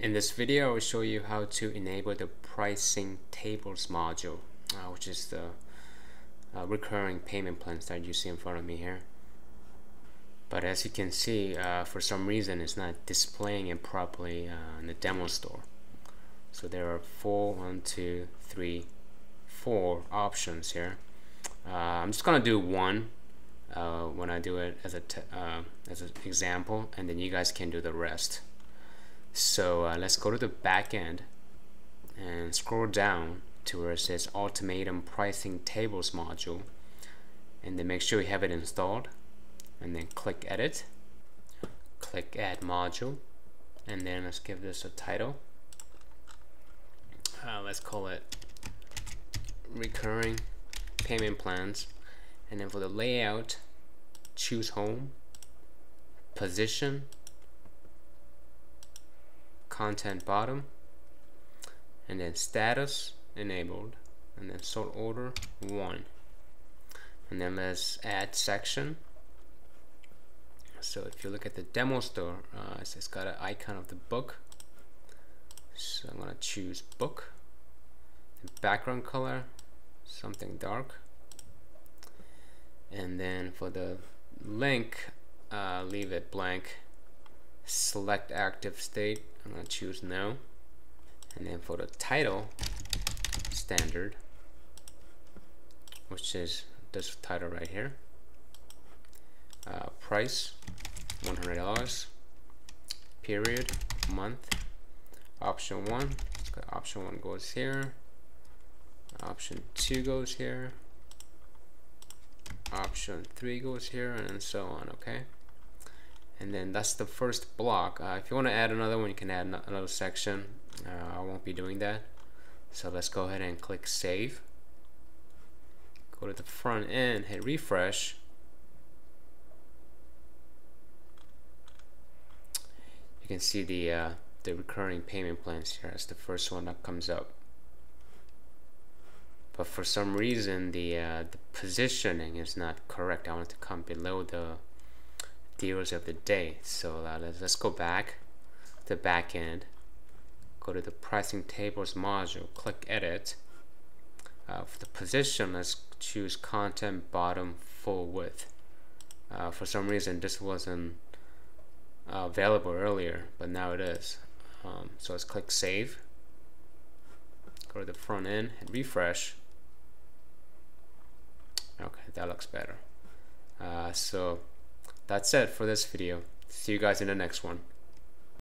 In this video, I will show you how to enable the pricing tables module, uh, which is the uh, recurring payment plans that you see in front of me here. But as you can see, uh, for some reason, it's not displaying it properly uh, in the demo store. So there are four, one, two, three, four options here. Uh, I'm just gonna do one uh, when I do it as a as an example, and then you guys can do the rest. So uh, let's go to the back end and scroll down to where it says Ultimatum Pricing Tables module. And then make sure you have it installed. And then click Edit. Click Add Module. And then let's give this a title. Uh, let's call it Recurring Payment Plans. And then for the layout choose Home Position content bottom and then status enabled and then sort order 1 and then let's add section. So if you look at the demo store uh, it's got an icon of the book. So I'm gonna choose book. The background color something dark. And then for the link uh, leave it blank. Select active state I'm gonna choose no. And then for the title standard which is this title right here uh, price $100 period month option one option one goes here option two goes here option three goes here and so on okay and then that's the first block. Uh, if you want to add another one you can add another section. Uh, I won't be doing that. So let's go ahead and click save. Go to the front end hit refresh. You can see the uh, the recurring payment plans here. As the first one that comes up. But for some reason the uh, the positioning is not correct. I want it to come below the deals of the day. So uh, let's, let's go back to the back end, go to the pricing tables module, click edit. Uh, for the position, let's choose content bottom full width. Uh, for some reason, this wasn't available earlier, but now it is. Um, so let's click save. Go to the front end and refresh. Okay, that looks better. Uh, so that's it for this video. See you guys in the next one.